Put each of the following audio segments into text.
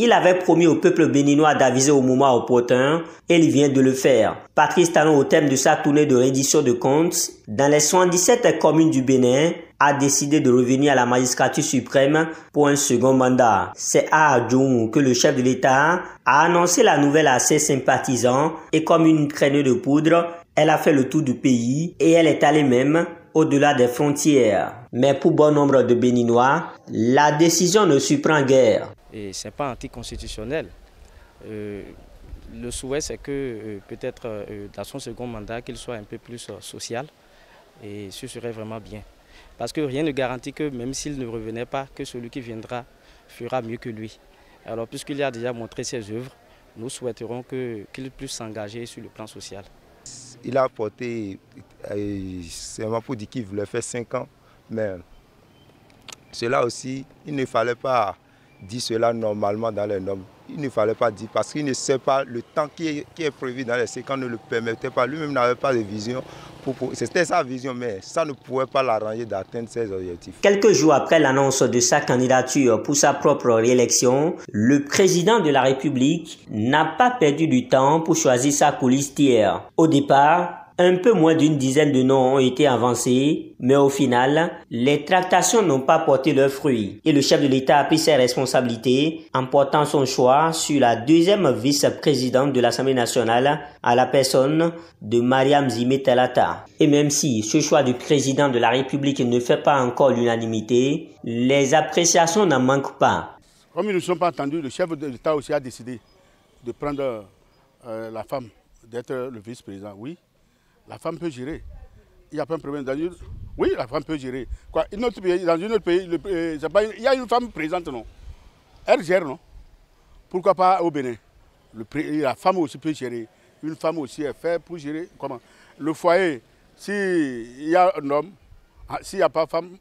Il avait promis au peuple béninois d'aviser au moment opportun et il vient de le faire. Patrice Talon, au thème de sa tournée de reddition de comptes, dans les 77 communes du Bénin, a décidé de revenir à la magistrature suprême pour un second mandat. C'est à Adjoum que le chef de l'État a annoncé la nouvelle à ses sympathisants et comme une traînée de poudre, elle a fait le tour du pays et elle est allée même au-delà des frontières. Mais pour bon nombre de Béninois, la décision ne surprend guère. Et ce n'est pas anticonstitutionnel. Euh, le souhait, c'est que euh, peut-être euh, dans son second mandat, qu'il soit un peu plus social. Et ce serait vraiment bien. Parce que rien ne garantit que même s'il ne revenait pas, que celui qui viendra fera mieux que lui. Alors puisqu'il a déjà montré ses œuvres, nous souhaiterons qu'il puisse s'engager sur le plan social. Il a apporté, c'est un pour dire qu'il voulait faire 5 ans, mais cela aussi, il ne fallait pas dire cela normalement dans les normes. Il ne fallait pas dire parce qu'il ne sait pas le temps qui est, qui est prévu dans les 5 ans ne le permettait pas. Lui-même n'avait pas de vision c'était sa vision, mais ça ne pouvait pas l'arranger d'atteindre ses objectifs. Quelques jours après l'annonce de sa candidature pour sa propre réélection, le président de la République n'a pas perdu du temps pour choisir sa coulisse Au départ, un peu moins d'une dizaine de noms ont été avancés, mais au final, les tractations n'ont pas porté leurs fruits et le chef de l'État a pris ses responsabilités en portant son choix sur la deuxième vice-présidente de l'Assemblée nationale à la personne de Mariam Zimé Talata. Et même si ce choix du président de la République ne fait pas encore l'unanimité, les appréciations n'en manquent pas. Comme ils ne sont pas entendus, le chef de l'État aussi a décidé de prendre euh, la femme, d'être le vice-président, oui. La femme peut gérer. Il n'y a pas un problème. Dans Oui, la femme peut gérer. Quoi, dans un autre pays, euh, il y a une femme présente, non Elle gère, non Pourquoi pas au Bénin La femme aussi peut gérer. Une femme aussi est faite pour gérer. Comment? Le foyer, s'il y a un homme, ah, s'il n'y a pas femme,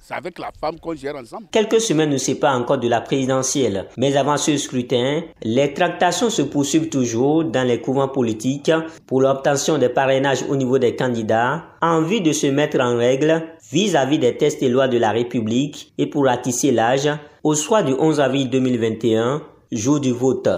c'est avec la femme qu'on gère ensemble. Quelques semaines ne séparent encore de la présidentielle, mais avant ce scrutin, les tractations se poursuivent toujours dans les couvents politiques pour l'obtention des parrainages au niveau des candidats en vue de se mettre en règle vis-à-vis des tests et lois de la République et pour ratisser l'âge au soir du 11 avril 2021, jour du vote.